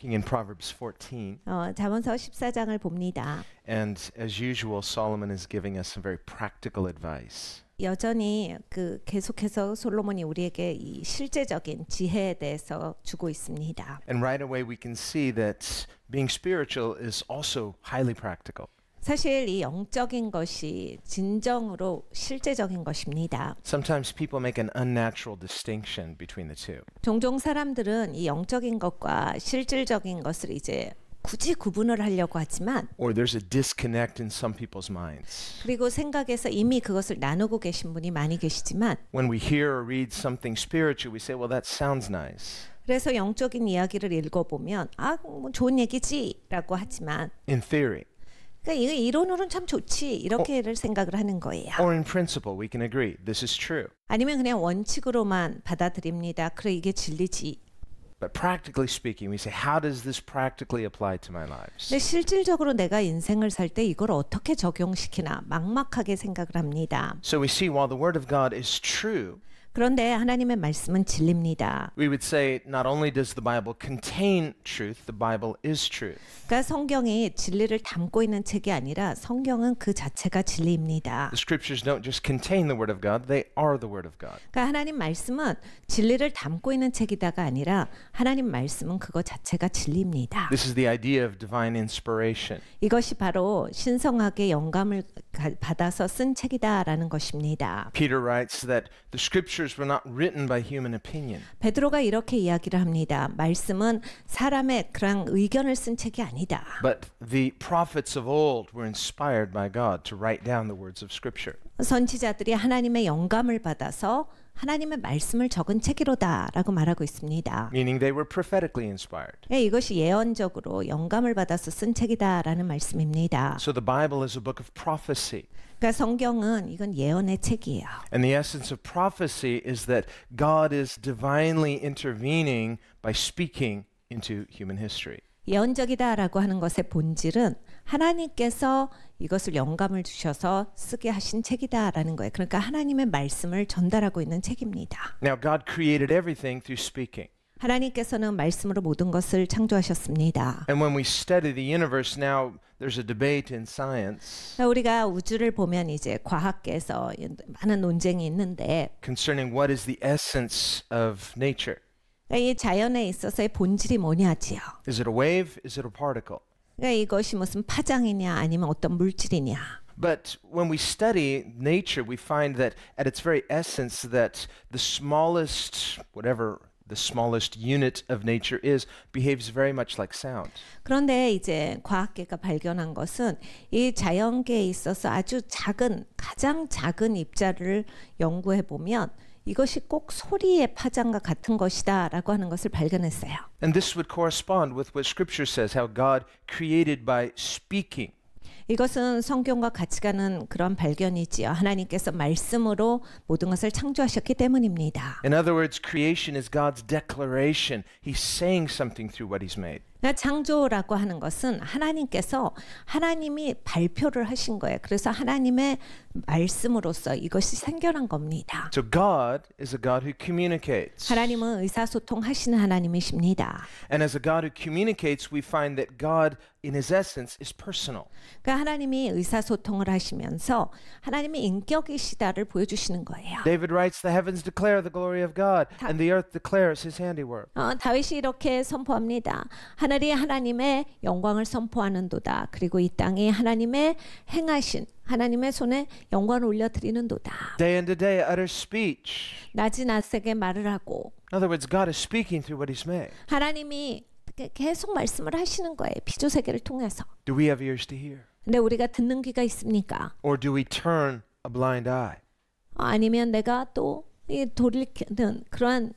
looking in Proverbs 14, 어, 잠언서 14장을 봅니다. and as usual, Solomon is giving us some very practical advice. 여전히 그 계속해서 솔로몬이 우리에게 이 실제적인 지혜에 대해서 주고 있습니다. And right away, we can see that being spiritual is also highly practical. 사실 이 영적인 것이 진정으로 실제적인 것입니다. Sometimes people make an unnatural distinction between the two. 종종 사람들은 이 영적인 것과 실질적인 것을 이제 굳이 구분을 하려고 하지만 Or there's a disconnect in some people's minds. 그리고 생각에서 이미 그것을 나누고 계신 분이 많이 계시지만 When we hear or read something spiritual, we say, well, that sounds nice. 그래서 영적인 이야기를 읽어보면 아뭐 좋은 얘기지라고 하지만 In theory. 그러니까 이거 이론으로는 참 좋지 이렇게를 생각을 하는 거예요. Or in principle, we can agree this is true. 아니면 그냥 원칙으로만 받아들입니다. 그래 이게 진리지. But practically speaking, we say, how does this practically apply to my lives? 근데 실질적으로 내가 인생을 살 때 이걸 어떻게 적용시키나 막막하게 생각을 합니다. So we see while the Word of God is true, 그런데 하나님의 말씀은 진리입니다. we would say not only does the Bible contain truth, the Bible is truth. 그러니까 성경이 진리를 담고 있는 책이 아니라 성경은 그 자체가 진리입니다. The scriptures don't just contain the Word of God, they are the Word of God. 그러니까 하나님 말씀은 진리를 담고 있는 책이다가 아니라 하나님 말씀은 그거 자체가 진리입니다. This is the idea of divine inspiration. 이것이 바로 신성하게 영감을 가- 받아서 쓴 책이다라는 것입니다. Peter writes that the scriptures were not written by human opinion. 베드로가 이렇게 이야기를 합니다. 말씀은 사람의 그런 의견을 쓴 책이 아니다. But the prophets of old were inspired by God to write down the words of Scripture. 선지자들이 하나님의 영감을 받아서 하나님의 말씀을 적은 책이로다라고 말하고 있습니다. meaning they were prophetically inspired. 예, 이것이 예언적으로 영감을 받아서 쓴 책이다라는 말씀입니다. So the Bible is a book of prophecy. 그러니까 성경은 이건 예언의 책이에요. And the essence of prophecy is that God is divinely intervening by speaking into human history. 예언적이다라고 하는 것의 본질은 하나님께서 이것을 영감을 주셔서 쓰게 하신 책이다라는 거예요. 그러니까 하나님의 말씀을 전달하고 있는 책입니다. Now, God created everything through speaking. 하나님께서는 말씀으로 모든 것을 창조하셨습니다. And when we study the universe now, there's a debate in science 그러니까 우리가 우주를 보면 이제 과학계에서 많은 논쟁이 있는데 concerning what is the essence of nature. 그러니까 이 자연에 있어서의 본질이 뭐냐지요. Is it a wave? Is it a particle? 그러니까 이것이 무슨 파장이냐 아니면 어떤 물질이냐. But when we study nature, we find that at its very essence that the smallest, whatever the smallest unit of nature is, behaves very much like sound. 그런데 이제 과학계가 발견한 것은 이 자연계에 있어서 아주 작은 가장 작은 입자를 연구해 보면 이것이 꼭 소리의 파장과 같은 것이다라고 하는 것을 발견했어요. And this would correspond with what Scripture says how God created by speaking. 이것은 성경과 같이 가는 그런 발견이지요. 하나님께서 말씀으로 모든 것을 창조하셨기 때문입니다. In other words, creation is God's declaration. He's saying something through what He's made. 그러니까 창조라고 하는 것은 하나님께서 하나님이 발표를 하신 거예요. 그래서 하나님의 말씀으로서 이것이 생겨난 겁니다. So God is a God who communicates. 하나님은 의사소통하시는 하나님이십니다. And as a God who communicates, we find that God, in His essence, is personal. 그러니까 하나님이 의사소통을 하시면서 하나님의 인격이시다를 보여주시는 거예요. David writes, The heavens declare the glory of God, and the earth declares His handiwork. 어, 다윗이 이렇게 선포합니다. 하 늘이 하나님의 영광을 선포하는도다. 그리고 이 땅이 하나님의 행하신 하나님의 손에 영광을 올려드리는도다. Day unto day utter speech. 낮이 낮에게 말을 하고 In other words, God is speaking through what He's made. 하나님이 계속 말씀을 하시는 거예요. 피조 세계를 통해서. Do we have ears to hear? 근데 우리가 듣는 귀가 있습니까? Or do we turn a blind eye? 어, 아니면 내가 또이 돌이키는 그러한?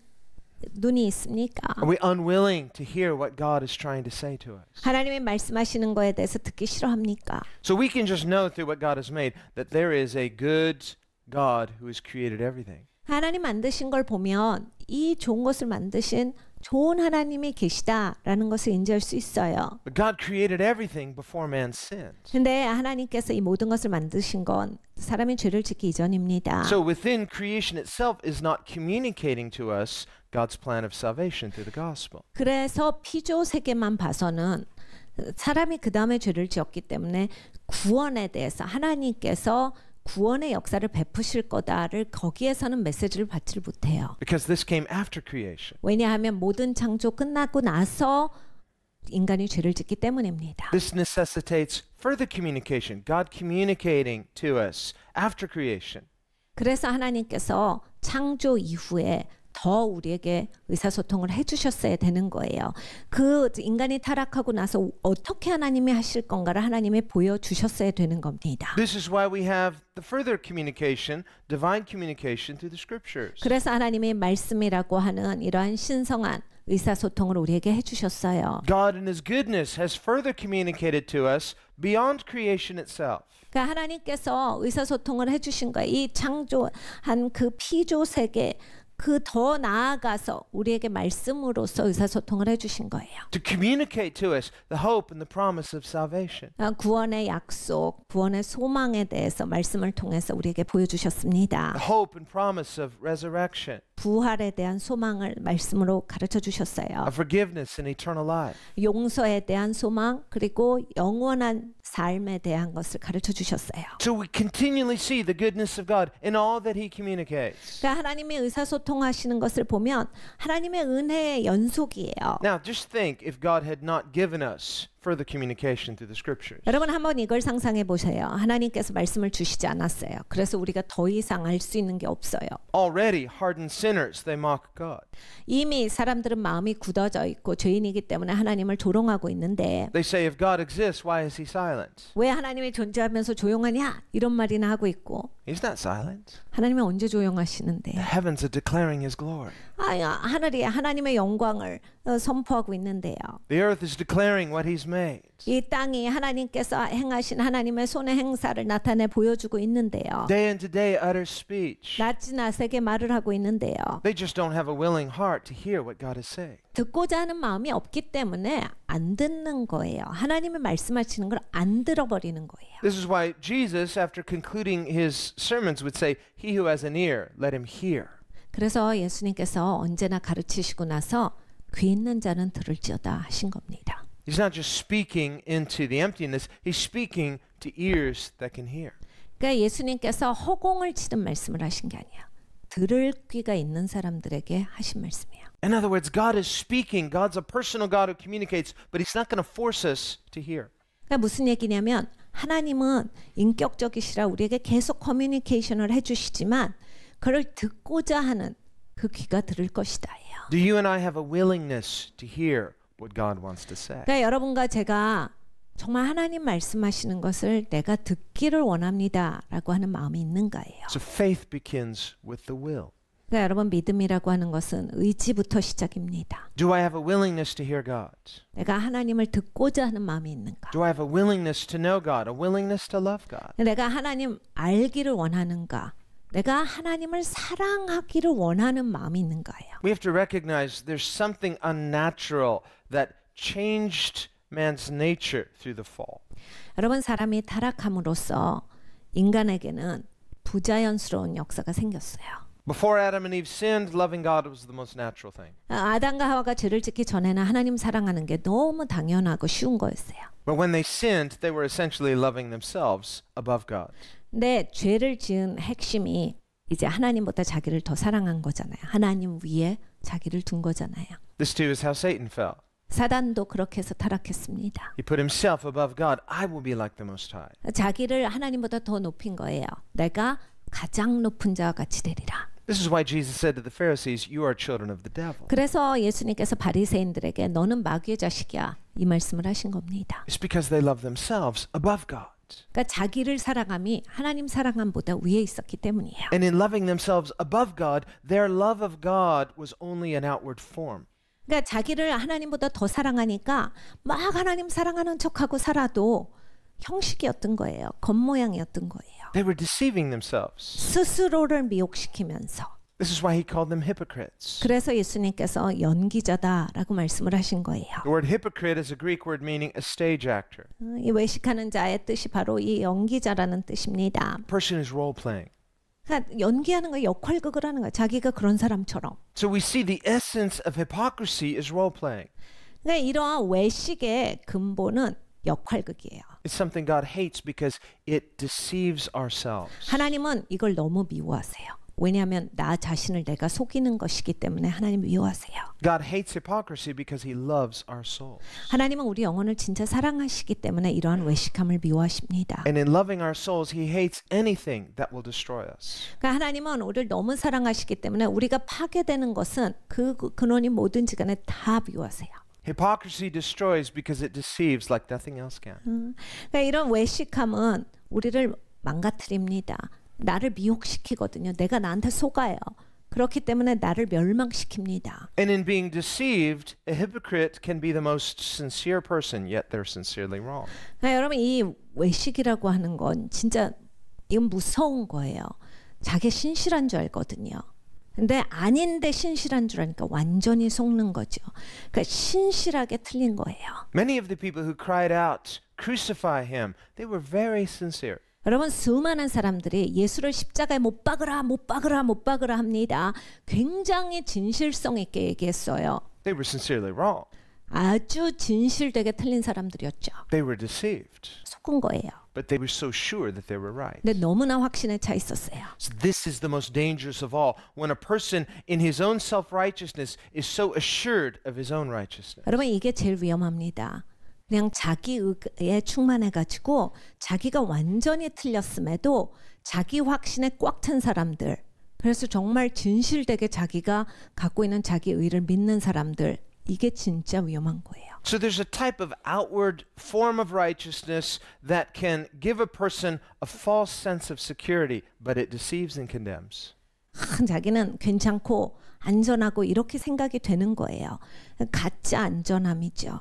Are we unwilling to hear what God is trying to say to us? 하나님이 말씀하시는 거에 대해서 듣기 싫어합니까? So we can just know through what God has made that there is a good God who has created everything. 하나님 만드신 걸 보면 이 좋은 것을 만드신 좋은 하나님이 계시다라는 것을 인지할 수 있어요. But God created everything before man sinned. 근데 하나님께서 이 모든 것을 만드신 건 사람이 죄를 짓기 이전입니다. So within creation itself is not communicating to us God's plan of salvation through the gospel. 그래서 피조 세계만 봐서는 사람이 그 다음에 죄를 지었기 때문에 구원에 대해서 하나님께서 구원의 역사를 베푸실 거다를 거기에서는 메시지를 받지를 못해요. Because this came after creation. 왜냐하면 모든 창조 끝나고 나서 인간이 죄를 짓기 때문입니다. This necessitates further communication, God communicating to us after creation. 그래서 하나님께서 창조 이후에 더 우리에게 의사소통을 해주셨어야 되는 거예요. 그 인간이 타락하고 나서 어떻게 하나님이 하실 건가를 하나님이 보여주셨어야 되는 겁니다. This is why we have the further communication, divine communication through the scriptures. 그래서 하나님이 말씀이라고 하는 이러한 신성한 의사소통을 우리에게 해주셨어요. God in his goodness has further communicated to us beyond creation itself. 그러니까 하나님께서 의사소통을 해주신 거예요. 이 창조한 그 피조 세계 그 더 나아가서 우리에게 말씀으로써 의사소통을 해주신 거예요. to communicate to us the hope and the promise of salvation. 아, 구원의 약속, 구원의 소망에 대해서 말씀을 통해서 우리에게 보여주셨습니다. The hope and promise of resurrection, 부활에 대한 소망을 말씀으로 가르쳐 주셨어요. of forgiveness and eternal life. 용서에 대한 소망 그리고 영원한 삶에 대한 것을 가르쳐 주셨어요. So we continually see the goodness of God in all that He communicates. 그러니까 하나님의 의사소통하시는 것을 보면 하나님의 은혜의 연속이에요. Now, just think if God had not given us further communication through the scriptures. 여러분 한번 이걸 상상해 보세요. 하나님께서 말씀을 주시지 않았어요. 그래서 우리가 더 이상 알 수 있는 게 없어요. Already hardened sinners, they mock God. 이미 사람들은 마음이 굳어져 있고 죄인이기 때문에 하나님을 조롱하고 있는데 They say, if God exists, why is He silent? 왜 하나님이 존재하면서 조용하냐 이런 말이나 하고 있고 He's not silent. 하나님이 언제 조용하시는데 The heavens are declaring His glory. 아, 하늘이 하나님의 영광을 어, 선포하고 있는데요. The earth is declaring what He's made. 이 땅이 하나님께서 행하신 하나님의 손의 행사를 나타내 보여주고 있는데요. Day into day utter speech. 낮이 낮에게 말을 하고 있는데요. They just don't have a willing heart to hear what God is saying. 듣고자 하는 마음이 없기 때문에 안 듣는 거예요. 하나님의 말씀하시는 걸 안 들어버리는 거예요. This is why Jesus, after concluding his sermons, would say, He who has an ear, let him hear. 그래서 예수님께서 언제나 가르치시고 나서 귀 있는 자는 들을지어다 하신 겁니다. He's not just speaking into the emptiness, he's speaking to ears that can hear. 그러니까 예수님께서 허공을 치는 말씀을 하신 게 아니야. 들을 귀가 있는 사람들에게 하신 말씀이에요. In other words, God is speaking. God's a personal God who communicates, but he's not going to force us to hear. 그러니까 무슨 얘기냐면 하나님은 인격적이시라 우리에게 계속 커뮤니케이션을 해주시지만 그를 듣고자 하는 그 귀가 들을 것이다예요. Do you and I have a willingness to hear What God wants to say? 그러니까 여러분과 제가 정말 하나님 말씀하시는 것을 내가 듣기를 원합니다라고 하는 마음이 있는가예요. So faith begins with the will. 그러니까 여러분 믿음이라고 하는 것은 의지부터 시작입니다. Do I have a willingness to hear God? 내가 하나님을 듣고자 하는 마음이 있는가? Do I have a willingness to know God, a willingness to love God? 내가 하나님 알기를 원하는가? 내가 하나님을 사랑하기를 원하는 마음이 있는가예요. We have to recognize there's something unnatural that changed man's nature through the fall. 여러분 사람이 타락함으로써 인간에게는 부자연스러운 역사가 생겼어요. Before Adam and Eve sinned, loving God was the most natural thing. 아, 아담과 하와가 죄를 짓기 전에는 하나님 사랑하는 게 너무 당연하고 쉬운 거였어요. But when they sinned, they were essentially loving themselves above God. 근데 죄를 지은 핵심이 이제 하나님보다 자기를 더 사랑한 거잖아요. 하나님 위에 자기를 둔 거잖아요. This too is how Satan fell. 사단도 그렇게 해서 타락했습니다. He put himself above God. I will be like the Most High. 자기를 하나님보다 더 높인 거예요. 내가 가장 높은 자와 같이 되리라. This is why Jesus said to the Pharisees, You are children of the devil. 그래서 예수님께서 바리새인들에게 너는 마귀의 자식이야 이 말씀을 하신 겁니다. It's because they love themselves above God. 그러니까 자기를 사랑함이 하나님 사랑함보다 위에 있었기 때문이에요. And in loving themselves above God, their love of God was only an outward form. 그러니까 자기를 하나님보다 더 사랑하니까 막 하나님 사랑하는 척하고 살아도 형식이었던 거예요. 겉모양이었던 거예요. They were deceiving themselves. 스스로를 미혹시키면서 This is why he called them hypocrites. 그래서 예수님께서 연기자다라고 말씀을 하신 거예요. The word hypocrite is a Greek word meaning a stage actor. 어, 이 외식하는 자의 뜻이 바로 이 연기자라는 뜻입니다. Person is role playing. 그러니까 연기하는 거 역할극을 하는 거야. 자기가 그런 사람처럼. So we see the essence of hypocrisy is role playing. 그러니까 이러한 외식의 근본은 역할극이에요. It's something God hates because it deceives ourselves. 하나님은 이걸 너무 미워하세요. 왜냐하면 나 자신을 내가 속이는 것이기 때문에 하나님 미워하세요. God hates hypocrisy because he loves our soul. 하나님은 우리 영혼을 진짜 사랑하시기 때문에 이러한 외식함을 미워하십니다. And in loving our souls, he hates anything that will destroy us. 그러니까 하나님은 우리를 너무 사랑하시기 때문에 우리가 파괴되는 것은 그 근원이 뭐든지 간에 다 미워하세요. Hypocrisy destroys because it deceives like nothing else can. 그러니까 이런 외식함은 우리를 망가뜨립니다. 나를 미혹시키거든요. 내가 나한테 속아요. 그렇기 때문에 나를 멸망시킵니다. And in being deceived, a hypocrite can be the most sincere person, yet they're sincerely wrong. 그러니까 여러분 이 외식이라고 하는 건 진짜 이건 무서운 거예요. 자기 신실한 줄 알거든요. 근데 아닌데 신실한 줄 아니까 완전히 속는 거죠. 그러니까 신실하게 틀린 거예요. Many of the people who cried out, Crucify him, they were very sincere. 여러분 수많은 사람들이 예수를 십자가에 못 박으라 못 박으라 못 박으라 합니다. 굉장히 진실성 있게 얘기했어요. They were sincerely wrong. 아주 진실되게 틀린 사람들이었죠. They were deceived. 속은 거예요. But they were so sure that they were right. 근데 너무나 확신에 차 있었어요. So this is the most dangerous of all. When a person in his own self righteousness is so assured of his own righteousness. 여러분 이게 제일 위험합니다. 그냥 자기 의에 충만해 가지고 자기가 완전히 틀렸음에도 자기 확신에 꽉 찬 사람들. 그래서 정말 진실되게 자기가 갖고 있는 자기 의를 믿는 사람들. 이게 진짜 위험한 거예요. So there's a type of outward form of righteousness that can give a person a false sense of security, but it deceives and condemns. 아, 자기는 괜찮고 안전하고 이렇게 생각이 되는 거예요. 가짜 안전함이죠.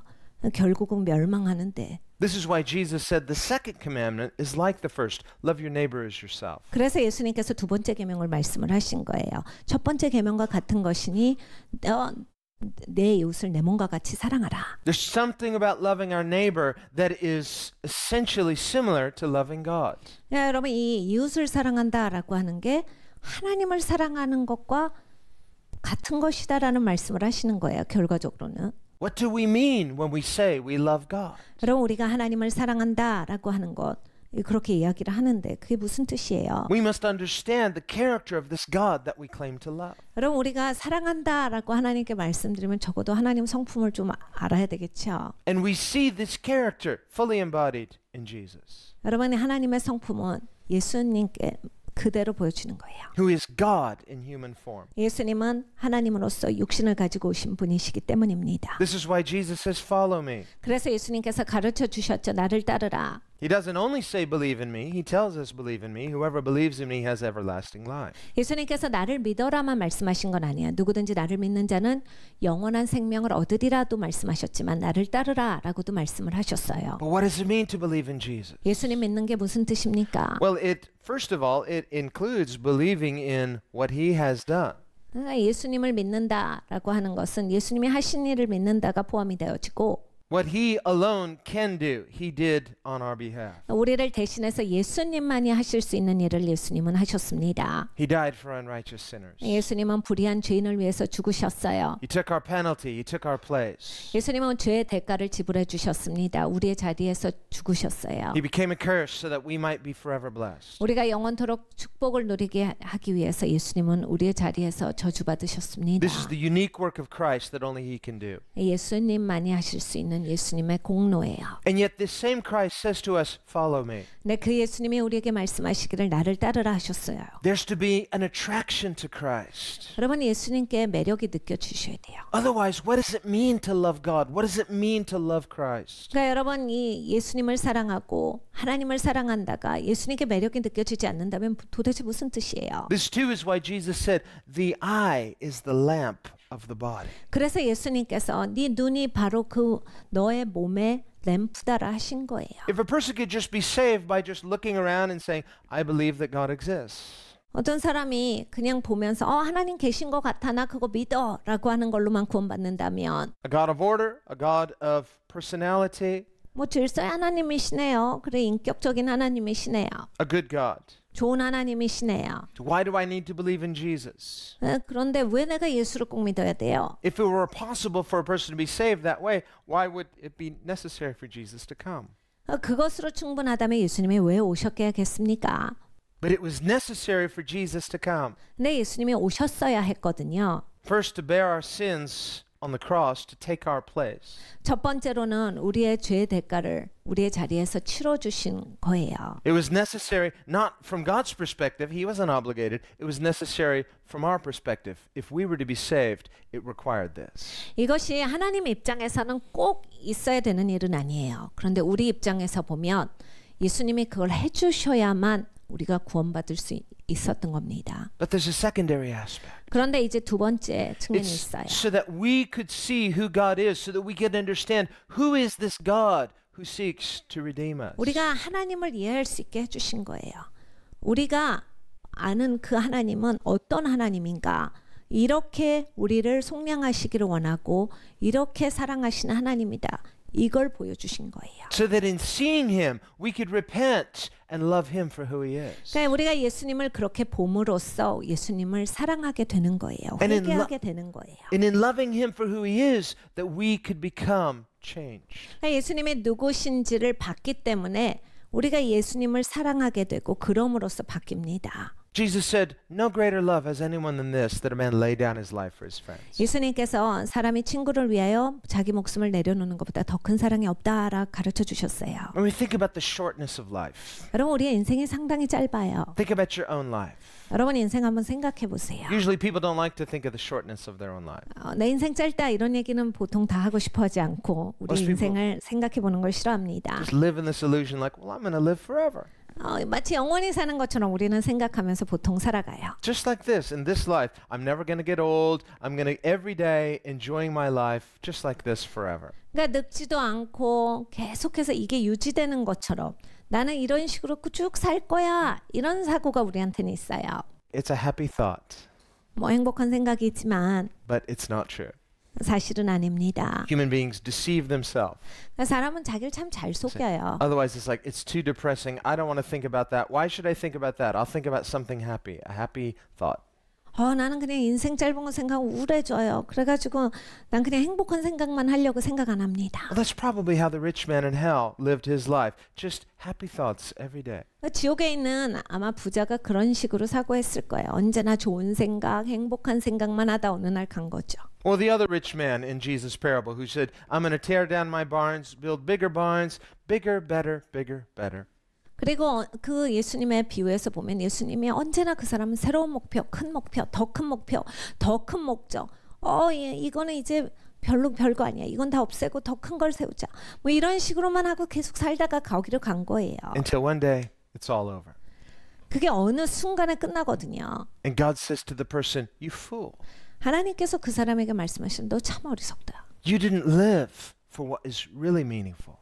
결국은 멸망하는데. This is why Jesus said the second commandment is like the first love your neighbor as yourself. 그래서 예수님께서 두 번째 계명을 말씀을 하신 거예요. 첫 번째 계명과 같은 것이니 어, 내 이웃을 내 몸과 같이 사랑하라. There's something about loving our neighbor that is essentially similar to loving God. 야, 여러분 이 이웃을 사랑한다라고 하는 게 하나님을 사랑하는 것과 같은 것이다라는 말씀을 하시는 거예요. 결과적으로는. What do we mean when we say we love God? 여러분 우리가 하나님을 사랑한다라고 하는 것 그렇게 이야기를 하는데 그게 무슨 뜻이에요? We must understand the character of this God that we claim to love. 여러분 우리가 사랑한다라고 하나님께 말씀드리면 적어도 하나님 성품을 좀 알아야 되겠죠. And we see this character fully embodied in Jesus, 여러분이 하나님의 성품은 예수님께 그대로 보여주는 거예요. who is God in human form. 예수님은 하나님으로서 육신을 가지고 오신 분이시기 때문입니다. This is why Jesus says, Follow me. 그래서 예수님께서 가르쳐 주셨죠. 나를 따르라. He doesn't only say, Believe in me, He tells us, Believe in me. Whoever believes in me has everlasting life. 예수님께서 나를 믿어라만 말씀하신 건 아니야. 누구든지 나를 믿는 자는 영원한 생명을 얻으리라도 말씀하셨지만 나를 따르라라고도 말씀을 하셨어요. But what does it mean to believe in Jesus? 예수님 믿는 게 무슨 뜻입니까? Well, it first of all, it includes believing in what he has done. 그러니까 예수님을 믿는다라고 하는 것은 예수님이 하신 일을 믿는다가 포함이 되어지고 What he alone can do, he did on our behalf. 우리를 대신해서 예수님만이 하실 수 있는 일을 예수님은 하셨습니다. He died for unrighteous sinners. 예수님은 불의한 죄인을 위해서 죽으셨어요. He took our penalty, he took our place. 예수님은 죄의 대가를 지불해 주셨습니다. 우리의 자리에서 죽으셨어요. He became a curse so that we might be forever blessed. 우리가 영원토록 축복을 누리게 하기 위해서 예수님은 우리의 자리에서 저주받으셨습니다. This is the unique work of Christ that only he can do. 예수님만이 하실 수 있는 예수님의 공로예요. And yet this same Christ says to us, follow me. 네, 그 예수님이 우리에게 말씀하시기를 나를 따르라 하셨어요. There's to be an attraction to Christ. 여러분 예수님께 매력이 느껴지셔야 돼요. Otherwise, what does it mean to love God? What does it mean to love Christ? 그러니까 여러분 이 예수님을 사랑하고 하나님을 사랑한다가 예수님께 매력이 느껴지지 않는다면 도대체 무슨 뜻이에요? This too is why Jesus said, the eye is the lamp of the body. 그래서 예수님께서 네 눈이 바로 그 너의 몸의 램프다라 하신 거예요. If a person could just be saved by just looking around and saying, I believe that God exists, 어떤 사람이 그냥 보면서 어 하나님 계신 것 같아 나 그거 믿어라고 하는 걸로만 구원받는다면 A God of order, a God of personality, 뭐 질서의 하나님이시네요. 그래 인격적인 하나님이시네요. a good God. 좋은 하나님이시네요. So why do I need to believe in Jesus? 에, 그런데 왜 내가 예수를 꼭 믿어야 돼요? If it were possible for a person to be saved that way, why would it be necessary for Jesus to come? 어, 그것으로 충분하다면 예수님이 왜 오셨겠습니까? But it was necessary for Jesus to come. 근데 예수님이 오셨어야 했거든요. First, to bear our sins On the cross, to take our place. 첫 번째로는 우리의 죄의 대가를 우리의 자리에서 치러 주신 거예요. It was necessary, not from God's perspective, He wasn't obligated. It was necessary from our perspective. If we were to be saved, it required this. 이것이 하나님 입장에서는 꼭 있어야 되는 일은 아니에요. 그런데 우리 입장에서 보면 예수님이 그걸 해 주셔야만 우리가 구원받을 수 있었던 겁니다. But there's a secondary aspect. 그런데 이제 두 번째 측면이 It's 있어요. so that we could see who God is, so that we could understand who is this God who seeks to redeem us. 우리가 하나님을 이해할 수 있게 해주신 거예요. 우리가 아는 그 하나님은 어떤 하나님인가? 이렇게 우리를 속량하시기를 원하고 이렇게 사랑하시는 하나님이다. 이걸 보여주신 거예요. So that in seeing Him, we could repent and love Him for who He is. 그러니까 우리가 예수님을 그렇게 봄으로써 예수님을 사랑하게 되는 거예요. 회개하게 되는 거예요. And in loving Him for who He is, that we could become changed. 그러니까 예수님이 누구신지를 봤기 때문에 우리가 예수님을 사랑하게 되고 그럼으로써 바뀝니다. Jesus said, No greater love has anyone than this, that a man lay down his life for his friends. 예수님께서 사람이 친구를 위하여 자기 목숨을 내려놓는 것보다 더 큰 사랑이 없다라 가르쳐 주셨어요. When we think about the shortness of life, 여러분 우리의 인생이 상당히 짧아요. think about your own life. 여러분 인생 한번 생각해 보세요. Usually people don't like to think of the shortness of their own life. 어, 내 인생 짧다 이런 얘기는 보통 다 하고 싶어하지 않고 우리 Most people- 인생을 생각해 보는 걸 싫어합니다. Just live in this illusion like, well, I'm going to live forever. 어, 마치 영원히 사는 것처럼 우리는 생각하면서 보통 살아가요. Just like this, in this life, I'm never going to get old. I'm going to every day enjoying my life just like this forever. 그러니까 늙지도 않고 계속해서 이게 유지되는 것처럼 나는 이런 식으로 쭉 살 거야 이런 사고가 우리한테는 있어요. It's a happy thought, 뭐 행복한 생각이 있지만 but it's not true. 사실은 아닙니다. Human beings deceive themselves. 그러니까 사람은 자기를 참 잘 속여요. Otherwise, it's like, it's too depressing. I don't want to think about that. Why should I think about that? I'll think about something happy, a happy thought. 어, 나는 그냥 인생 짧은 거 생각하고 우울해져요. 그래가지고 난 그냥 행복한 생각만 하려고 생각 안 합니다. Well, that's probably how the rich man in hell lived his life. Just happy thoughts every day. 지옥에 있는 아마 부자가 그런 식으로 사고했을 거예요. 언제나 좋은 생각, 행복한 생각만 하다 어느 날 간 거죠. Or the other rich man in Jesus' parable who said, I'm going to tear down my barns, build bigger barns, bigger, better, bigger, better. 그리고 그 예수님의 비유에서 보면 예수님이 언제나 그 사람은 새로운 목표, 큰 목표, 더 큰 목표, 더 큰 목적. 어, 예, 이거는 이제 별로 별거 아니야. 이건 다 없애고 더 큰 걸 세우자. 뭐 이런 식으로만 하고 계속 살다가 거기로 간 거예요. Until one day, it's all over. 그게 어느 순간에 끝나거든요. And God says to the person, You fool. 하나님께서 그 사람에게 말씀하신 너 참 어리석다. You didn't live for what is really meaningful.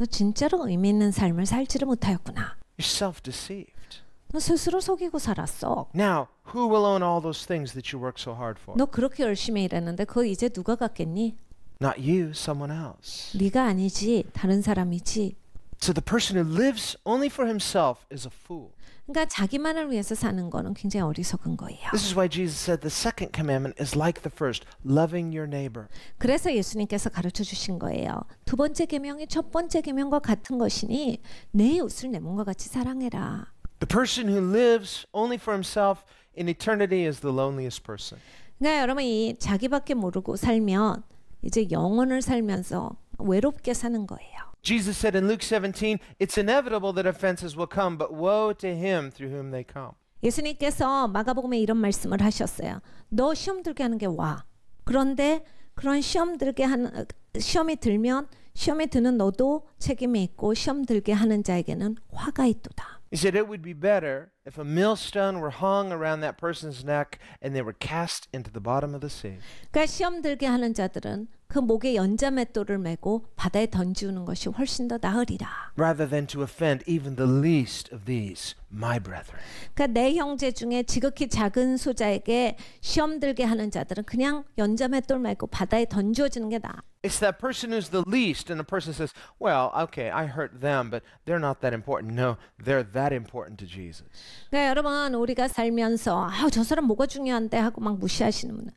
너 진짜로 의미 있는 삶을 살지를 못하였구나. You're self deceived. 너 스스로 속이고 살았어. Now, who will own all those things that you work so hard for? 너 그렇게 열심히 일했는데 그거 이제 누가 갖겠니? Not you, someone else. 네가 아니지 다른 사람이지. So the person who lives only for himself is a fool. 그러니까 자기만을 위해서 사는 거는 굉장히 어리석은 거예요. This is why Jesus said the second commandment is like the first, loving your neighbor. 그래서 예수님께서 가르쳐 주신 거예요. 두 번째 계명이 첫 번째 계명과 같은 것이니 내 이웃을 내 몸과 같이 사랑해라. The person who lives only for himself in eternity is the loneliest person. 그러니까 여러분 이 자기밖에 모르고 살면 이제 영혼을 살면서 외롭게 사는 거예요. Jesus said in Luke 17, it's inevitable that offenses will come, but woe to him through whom they come. 예수님께서 마가복음에 이런 말씀을 하셨어요. 너 시험 들게 하는 게 와. 그런데 그런 시험 들게 하는 시험이 들면 시험에 드는 너도 책임이 있고 시험 들게 하는 자에게는 화가 있도다. He said it would be better if a millstone were hung around that person's neck and they were cast into the bottom of the sea. 그러니까 시험 들게 하는 자들은 그 목에 연자맷돌을 메고 바다에 던지우는 것이 훨씬 더 나으리라. rather than to offend even the least of these, my brethren. 그러니까 내 형제 중에 지극히 작은 소자에게 시험 들게 하는 자들은 그냥 연자맷돌 메고 바다에 던져지는 게 나아. It's that person who's the least, and the person says, Well, okay, I hurt them, but they're not that important. No, they're that important to Jesus. 그러니까 여러분 우리가 살면서 아, 저 사람 뭐가 중요한데 하고 막 무시하시는 분은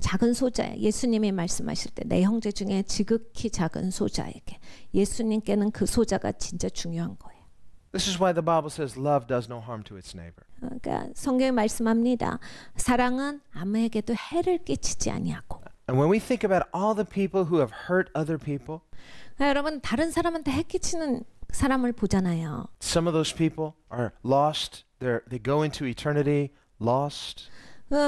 작은 소자 예수님이 말씀하실 때 내 형제 중에 지극히 작은 소자에게 예수님께는 그 소자가 진짜 중요한 거예요. This is why the Bible says love does no harm to its neighbor. 그러니까 성경이 말씀합니다. 사랑은 아무에게도 해를 끼치지 아니하고. And when we think about all the people who have hurt other people, 그러니까 여러분 다른 사람한테 해 끼치는 사람을 보잖아요. some of those people are lost. They're, they go into eternity lost.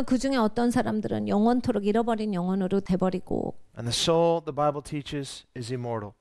그 중에 어떤 사람들은 영원토록 잃어버린 영혼으로 돼버리고 And the soul, the Bible teaches, is immortal.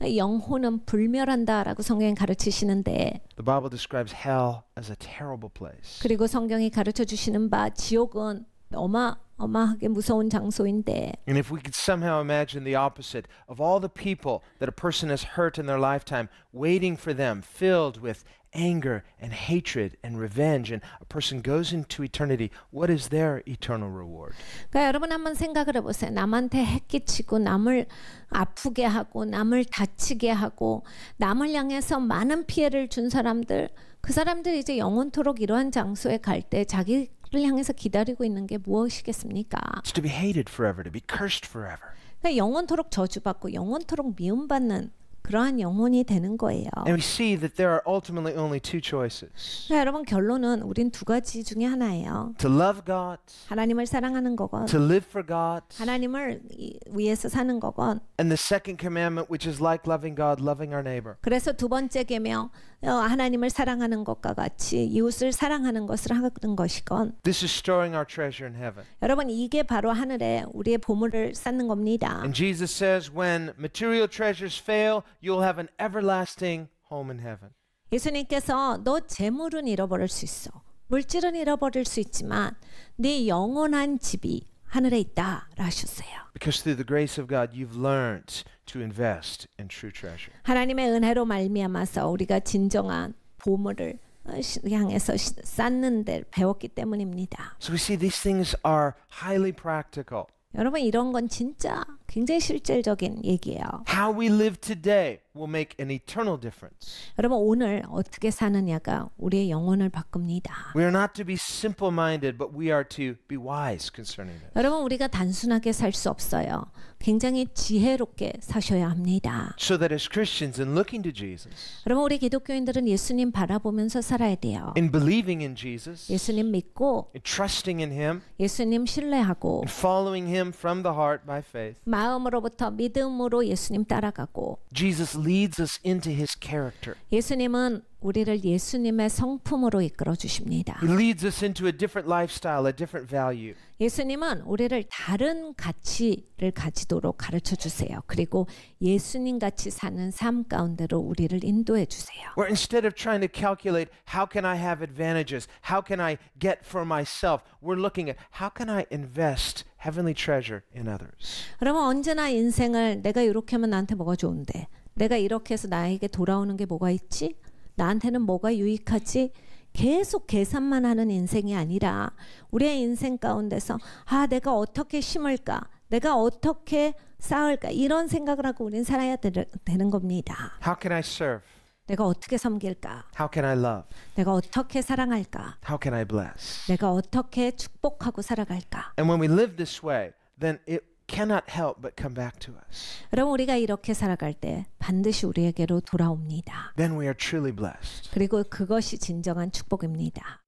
영혼은 불멸한다라고 성경이 가르치시는데 The Bible describes hell as a terrible place. 그리고 성경이 가르쳐 주시는 바 지옥은 어마 어마하게 무서운 장소인데 And if we could somehow imagine the opposite of all the people that a person has hurt in their lifetime, waiting for them, filled with anger and hatred and revenge, and a person goes into eternity, what is their eternal reward? 그러니까 여러분 한번 생각을 해보세요. 남한테 해끼치고 남을 아프게 하고 남을 다치게 하고 남을 향해서 많은 피해를 준 사람들 그 사람들이 이제 영원토록 이러한 장소에 갈 때 자기를 향해서 기다리고 있는 게 무엇이겠습니까? It's to be hated forever, to be cursed forever. 그러니까 영원토록 저주받고 영원토록 미움받는 그러한 영혼이 되는 거예요. And we see that there are ultimately only two choices 그러니까 여러분 결론은 우린 두 가지 중에 하나예요. to love God, 하나님을 사랑하는 거건 to live for God, 하나님을 이- 위해서 사는 거건 and the second commandment, which is like loving God, loving our neighbor. 그래서 두 번째 계명 어, 하나님을 사랑하는 것과 같이 이웃을 사랑하는 것을 하는 것이건 This is storing our treasure in heaven. 여러분 이게 바로 하늘에 우리의 보물을 쌓는 겁니다. And Jesus says, when material treasures fail, you'll have an everlasting home in heaven. 예수님께서 너 재물은 잃어버릴 수 있어. 물질은 잃어버릴 수 있지만 네 영원한 집이 하늘에 있다라 하셨어요. Because through the grace of God, you've learned to invest in true treasure. 하나님의 은혜로 말미암아서 우리가 진정한 보물을 어, 시- 향해서 시- 쌓는 데 배웠기 때문입니다. So we see these things are highly practical. 여러분 이런 건 진짜 굉장히 실질적인 얘기예요. How we live today will make an eternal difference. 여러분 오늘 어떻게 사느냐가 우리의 영혼을 바꿉니다. We are not to be simple minded, but we are to be wise concerning this. 여러분 우리가 단순하게 살 수 없어요. 굉장히 지혜롭게 사셔야 합니다. So that as Christians, in looking to Jesus, 여러분 우리 기독교인들은 예수님 바라보면서 살아야 돼요. in believing in Jesus, 예수님 믿고 in trusting in Him, 예수님 신뢰하고 in following Him from the heart by faith, 마음으로부터 믿음으로 예수님 따라가고 Jesus leads us into His character. 예수님은 우리를 예수님의 성품으로 이끌어 주십니다. He leads us into a different lifestyle, a different value. 예수님은 우리를 다른 가치를 가지도록 가르쳐 주세요. 그리고 예수님 같이 사는 삶 가운데로 우리를 인도해 주세요. Where instead of trying to calculate how can I have advantages, how can I get for myself, we're looking at how can I invest heavenly treasure in others. 여러분 언제나 인생을 내가 이렇게 하면 나한테 뭐가 좋은데 내가 이렇게 해서 나에게 돌아오는 게 뭐가 있지? 나한테는 뭐가 유익하지? 계속 계산만 하는 인생이 아니라 우리의 인생 가운데서 아 내가 어떻게 심을까? 내가 어떻게 쌓을까? 이런 생각을 하고 우리는 살아야 되, 되는 겁니다. How can I serve? 내가 어떻게 섬길까? How can I love? 내가 어떻게 사랑할까? How can I bless? 내가 어떻게 축복하고 살아갈까? And when we live this way, then it cannot help but come back to us. 여러분 우리가 이렇게 살아갈 때 반드시 우리에게로 돌아옵니다. Then we are truly blessed. 그리고 그것이 진정한 축복입니다.